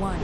Beware.